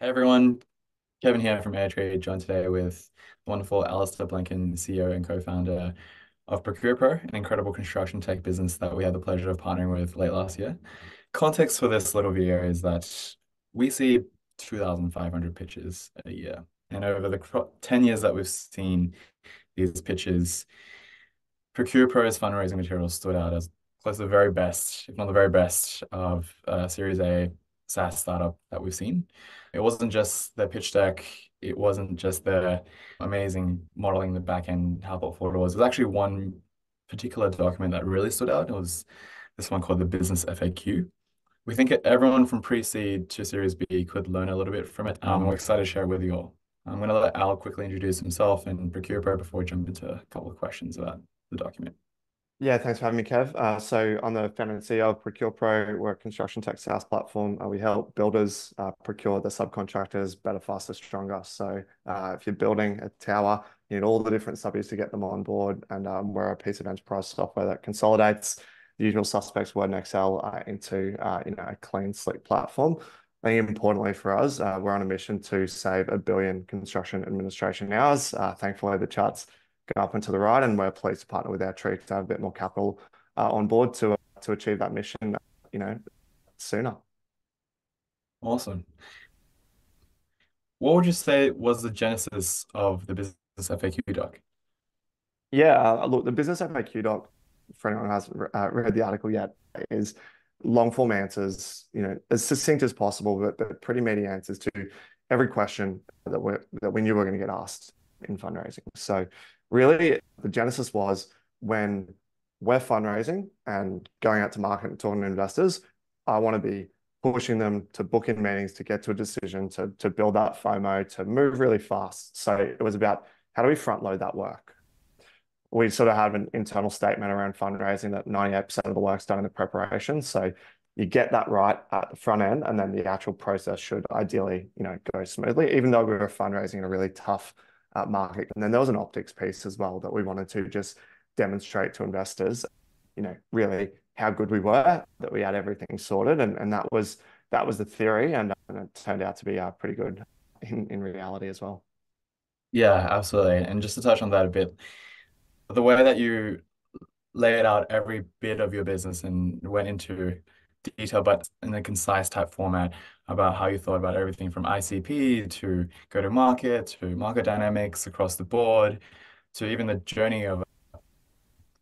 Hey everyone, Kevin here from Airtree, joined today with wonderful Alistair Blenkin, CEO and co-founder of ProcurePro, an incredible construction tech business that we had the pleasure of partnering with late last year. Context for this little video is that we see 2,500 pitches a year. And over the 10 years that we've seen these pitches, ProcurePro's fundraising materials stood out as close to the very best, if not the very best, of uh, Series A SaaS startup that we've seen. It wasn't just the pitch deck, it wasn't just the amazing modeling the back end, how thoughtful it was. Actually one particular document that really stood out. It was this one called the Business FAQ. We think everyone from pre-seed to Series B could learn a little bit from it. Um, we're excited to share it with you all. I'm going to let Al quickly introduce himself and ProcurePro before we jump into a couple of questions about the document. Yeah, thanks for having me, Kev. Uh, so I'm the founder and CEO of ProcurePro. We're a construction tech SaaS platform. Uh, we help builders uh, procure the subcontractors better, faster, stronger. So uh, if you're building a tower, you need all the different subbies to get them on board. And um, we're a piece of enterprise software that consolidates the usual suspects, Word and Excel, uh, into uh, you know a clean, slick platform. I think importantly for us, we're on a mission to save a billion construction administration hours. thankfully, the charts go up and to the right, and we're pleased to partner with Airtree to have a bit more capital uh, on board to to achieve that mission, you know, sooner. Awesome. What would you say was the genesis of the business FAQ doc? Yeah, uh, look, the business FAQ doc, for anyone who hasn't uh, read the article yet, is long form answers, you know, as succinct as possible, but, but pretty meaty answers to every question that we that we knew we were going to get asked in fundraising. So really the genesis was when we're fundraising and going out to market and talking to investors, I want to be pushing them to book in meetings, to get to a decision, to, to build that FOMO, to move really fast. So it was about how do we front load that work? We sort of have an internal statement around fundraising that 98% of the work's done in the preparation. So you get that right at the front end, and then the actual process should ideally, you know, go smoothly, even though we were fundraising in a really tough market. And then there was an optics piece as well that we wanted to just demonstrate to investors, you know, really how good we were, that we had everything sorted. And, and that was that was the theory, and, and it turned out to be uh, pretty good in, in reality as well. Yeah, absolutely. And just to touch on that a bit, the way that you laid out every bit of your business and went into detail, but in a concise type format about how you thought about everything from ICP to go to market to market dynamics across the board to even the journey of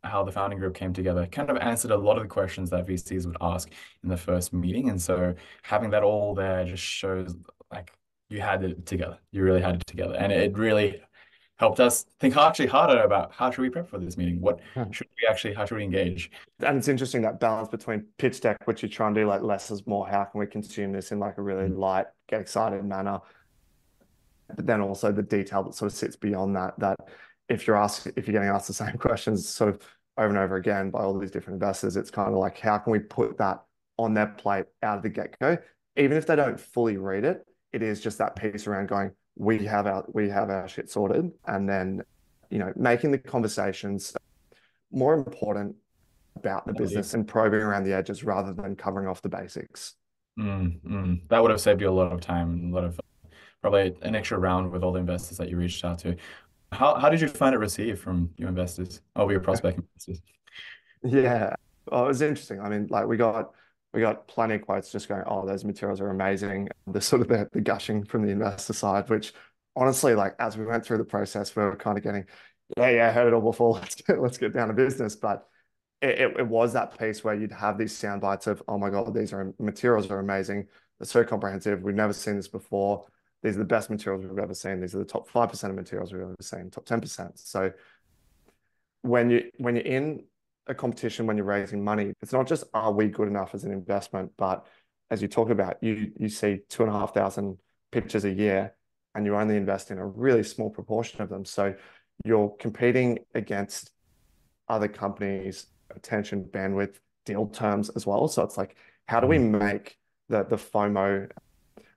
how the founding group came together kind of answered a lot of the questions that VCs would ask in the first meeting. And so having that all there just shows like you had it together. You really had it together. And it really helped us think actually harder about how should we prep for this meeting? What hmm. should we actually, how should we engage? And it's interesting that balance between pitch deck, which you try and do like less is more. How can we consume this in like a really mm. light, get excited manner? But then also the detail that sort of sits beyond that, that if you're asked, if you're getting asked the same questions sort of over and over again by all these different investors, it's kind of like, how can we put that on their plate out of the get-go? Even if they don't fully read it, it is just that piece around going, we have our we have our shit sorted. And then you know making the conversations more important about the business and probing around the edges rather than covering off the basics. Mm, mm. that would have saved you a lot of time and a lot of probably an extra round with all the investors that you reached out to. How, how did you find it received from your investors or your prospect investors? Yeah. Well, it was interesting. I mean like we got we got plenty of quotes just going, oh, those materials are amazing. The sort of the, the gushing from the investor side, which honestly, like as we went through the process, we were kind of getting, yeah, yeah, I heard it all before. Let's get, let's get down to business. But it, it, it was that piece where you'd have these sound bites of, oh my God, these are materials are amazing. They're so comprehensive. We've never seen this before. These are the best materials we've ever seen. These are the top 5% of materials we've ever seen, top 10%. So when you when you're in a competition when you're raising money. It's not just are we good enough as an investment, but as you talk about, you you see two and a half thousand pitches a year, and you only invest in a really small proportion of them. So you're competing against other companies' attention bandwidth deal terms as well. So it's like, how do we mm-hmm. make the the FOMO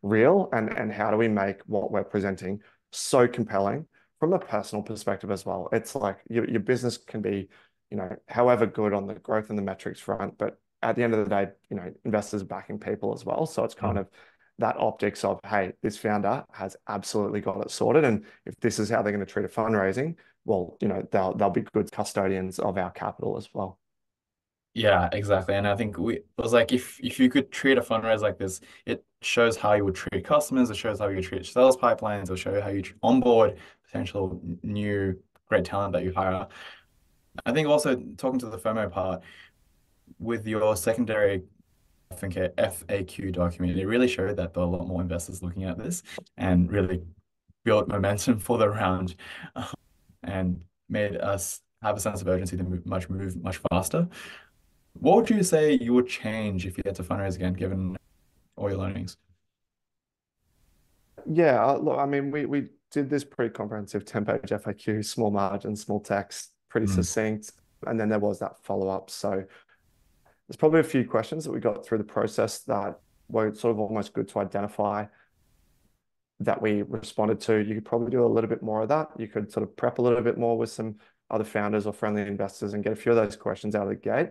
real, and and how do we make what we're presenting so compelling from a personal perspective as well? It's like your your business can be you know, however good on the growth and the metrics front, but at the end of the day, you know, investors are backing people as well. So it's kind mm. of that optics of, hey, this founder has absolutely got it sorted. And if this is how they're going to treat a fundraising, well, you know, they'll they'll be good custodians of our capital as well. Yeah, exactly. And I think we it was like if if you could treat a fundraiser like this, it shows how you would treat customers, it shows how you treat sales pipelines, it'll show you how you onboard potential new great talent that you hire. I think also talking to the FOMO part with your secondary FAQ document, it really showed that there are a lot more investors looking at this and really built momentum for the round um, and made us have a sense of urgency to move much move much faster. What would you say you would change if you had to fundraise again, given all your learnings? Yeah, uh, look, I mean, we we did this pretty comprehensive 10-page FAQ, small margin, small text, pretty Mm. succinct, and then there was that follow-up. So there's probably a few questions that we got through the process that were sort of almost good to identify that we responded to. You could probably do a little bit more of that. You could sort of prep a little bit more with some other founders or friendly investors and get a few of those questions out of the gate.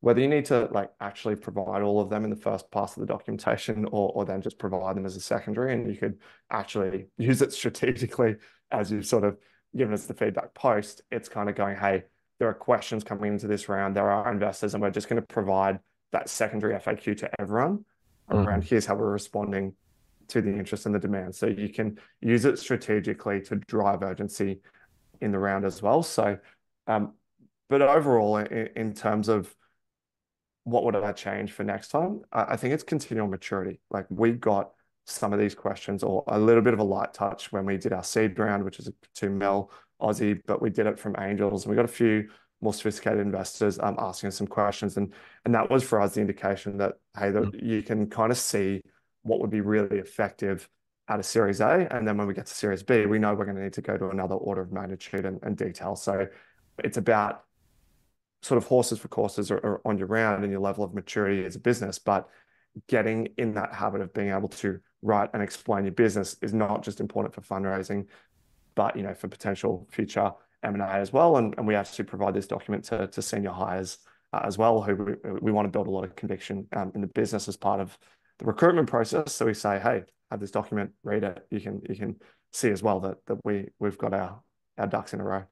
Whether you need to like actually provide all of them in the first pass of the documentation or, or then just provide them as a secondary and you could actually use it strategically as you've sort of given us the feedback post, it's kind of going, hey, there are questions coming into this round. There are investors, and we're just going to provide that secondary FAQ to everyone around Mhm. here's how we're responding to the interest and the demand. So you can use it strategically to drive urgency in the round as well. So, um, but overall, in, in terms of what would I change for next time? I, I think it's continual maturity. Like we got some of these questions or a little bit of a light touch when we did our seed round, which is a two mil Aussie, but we did it from angels. And we got a few more sophisticated investors um, asking us some questions. And, and that was for us the indication that, hey, that Mm. you can kind of see what would be really effective at a Series A. And then when we get to Series B, we know we're going to need to go to another order of magnitude and, and detail. So it's about sort of horses for courses or, or on your round and your level of maturity as a business, but getting in that habit of being able to write and explain your business is not just important for fundraising, but you know, for potential future M&A as well. And, and we actually provide this document to, to senior hires uh, as well, who we, we want to build a lot of conviction um, in the business as part of the recruitment process. So we say, hey, have this document, read it. You can you can see as well that that we we've got our our ducks in a row.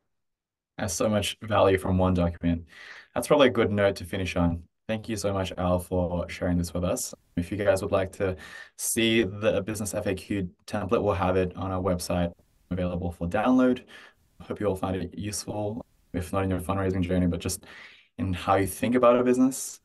That's so much value from one document. That's probably a good note to finish on. Thank you so much, Al, for sharing this with us. If you guys would like to see the business FAQ template, we'll have it on our website available for download. Hope you all find it useful, if not in your fundraising journey, but just in how you think about a business.